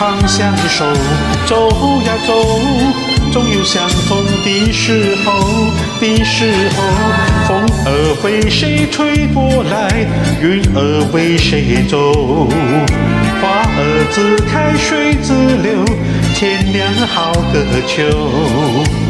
长相守走呀走总有相逢的时候的时候风儿为谁吹过来云儿为谁走？花儿自开水自流天凉好个秋。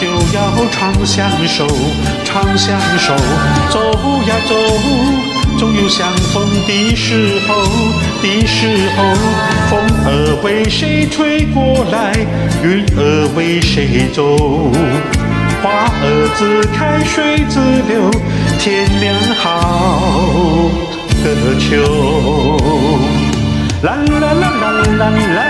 就要长相守，长相守，走呀走，总有相逢的时候的时候，风儿为谁吹过来，云儿为谁走，花儿自开水自流，天凉好个秋，啦啦啦啦啦啦。